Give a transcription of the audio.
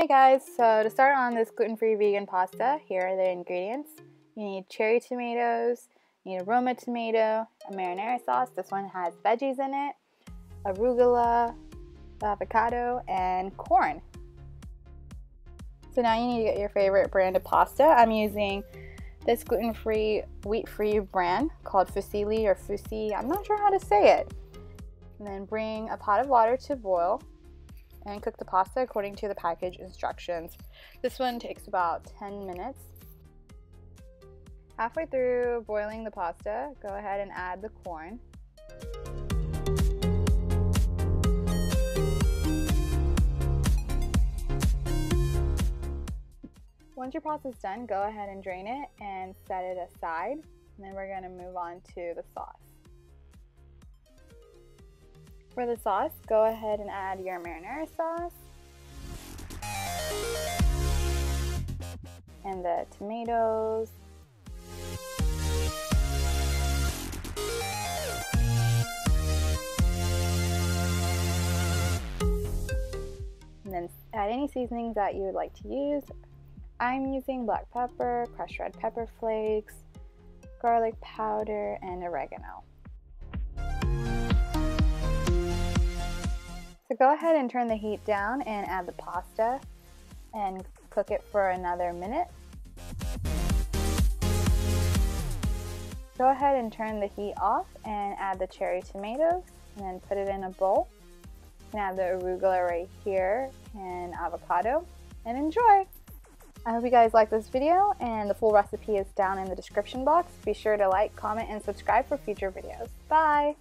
Hey guys, so to start on this gluten-free vegan pasta, here are the ingredients. You need cherry tomatoes, you need a Roma tomato, a marinara sauce, this one has veggies in it, arugula, avocado, and corn. So now you need to get your favorite brand of pasta. I'm using this gluten-free, wheat-free brand called Fusilli or Fusi. I'm not sure how to say it. And then bring a pot of water to boil and cook the pasta according to the package instructions. This one takes about 10 minutes. Halfway through boiling the pasta, go ahead and add the corn. Once your pasta is done, go ahead and drain it and set it aside. And then we're going to move on to the sauce. For the sauce, go ahead and add your marinara sauce and the tomatoes. And then add any seasonings that you would like to use. I'm using black pepper, crushed red pepper flakes, garlic powder, and oregano. Go ahead and turn the heat down and add the pasta and cook it for another minute. Go ahead and turn the heat off and add the cherry tomatoes and then put it in a bowl. And add the arugula right here and avocado and enjoy! I hope you guys like this video and the full recipe is down in the description box. Be sure to like, comment, and subscribe for future videos. Bye!